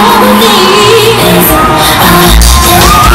all the demons. I, I,